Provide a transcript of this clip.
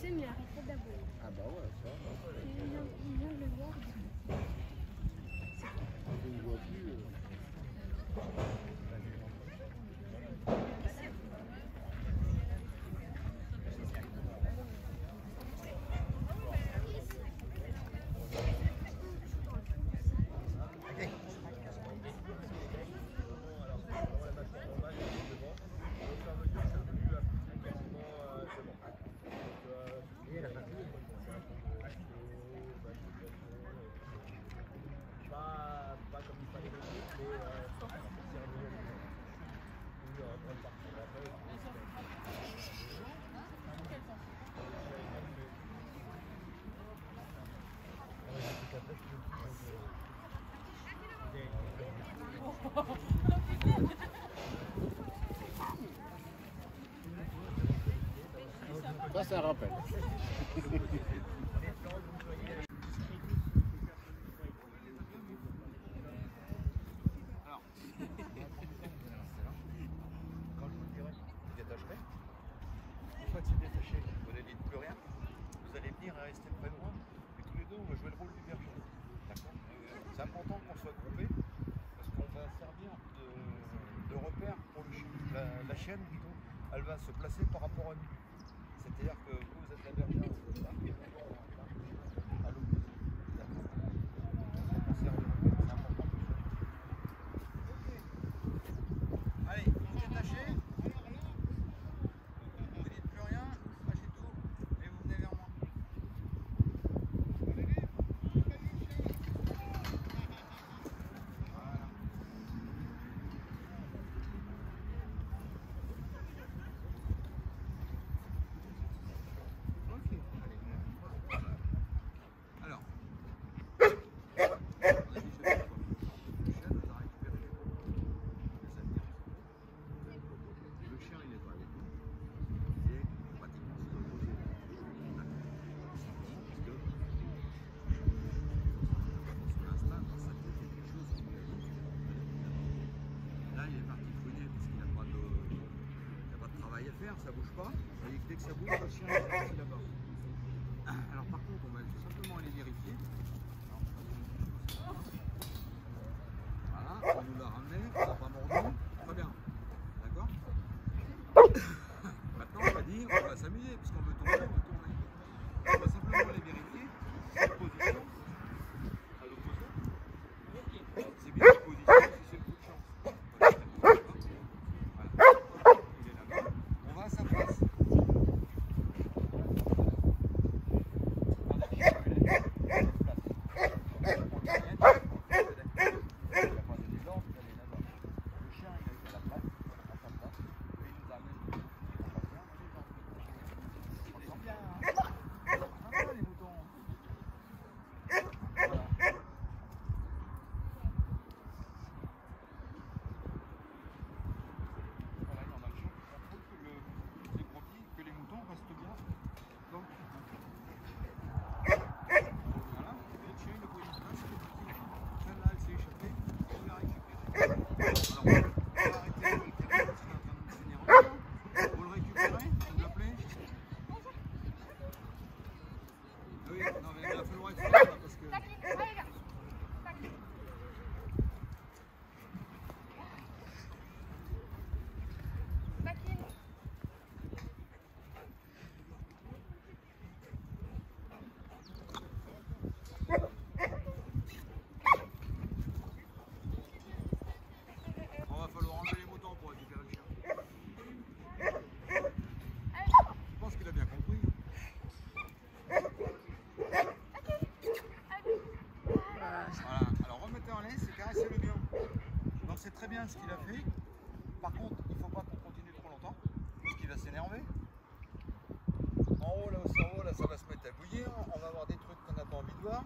Sim, é. Ça, c'est un rappel. Alors, quand vous le dirai, vous détacherez. Une fois que vous détachez, vous n'allez plus rien. Vous allez venir et rester près de moi. Mais tous les deux, on va jouer le rôle du berger. C'est important qu'on soit groupé repère pour la, la, chaîne, plutôt, elle va se placer par rapport à nous. C'est-à-dire que que ça bouge, le chien là-bas. Alors par contre, on va tout simplement aller vérifier. Voilà, on nous l'a ramené, on n'a pas mordu, très bien. D'accord très bien ce qu'il a fait. Par contre, il ne faut pas qu'on continue trop longtemps, parce qu'il va s'énerver. En haut, là, là, ça va se mettre à bouillir. On va avoir des trucs qu'on n'a pas envie de voir.